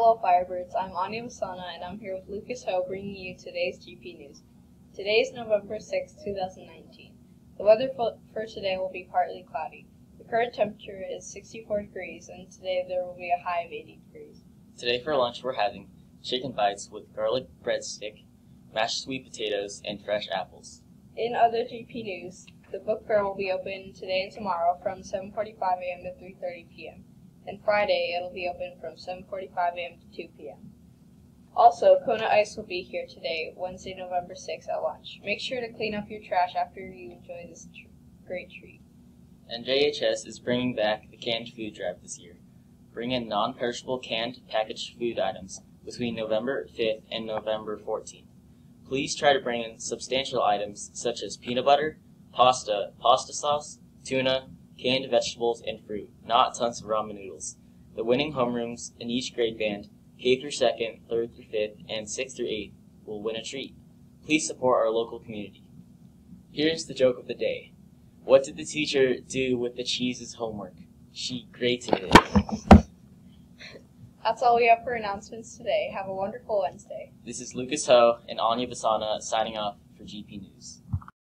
Hello, Firebirds. I'm Anya Masana, and I'm here with Lucas Ho bringing you today's GP News. Today is November 6, 2019. The weather for, today will be partly cloudy. The current temperature is 64 degrees, and today there will be a high of 80 degrees. Today for lunch we're having chicken bites with garlic breadstick, mashed sweet potatoes, and fresh apples. In other GP news, the book fair will be open today and tomorrow from 7:45 a.m. to 3:30 p.m. And Friday it'll be open from 7:45 a.m. to 2 p.m. Also, Kona Ice will be here today, Wednesday, November 6th at lunch. Make sure to clean up your trash after you enjoy this tr- great treat. And JHS is bringing back the canned food drive this year. Bring in non-perishable canned packaged food items between November 5th and November 14th. Please try to bring in substantial items such as peanut butter, pasta, pasta sauce, tuna, canned vegetables, and fruit, not tons of ramen noodles. The winning homerooms in each grade band, K through 2nd, 3rd through 5th, and 6th through 8th, will win a treat. Please support our local community. Here's the joke of the day. What did the teacher do with the cheese's homework? She grated it. That's all we have for announcements today. Have a wonderful Wednesday. This is Lucas Ho and Anya Basana signing off for GP News.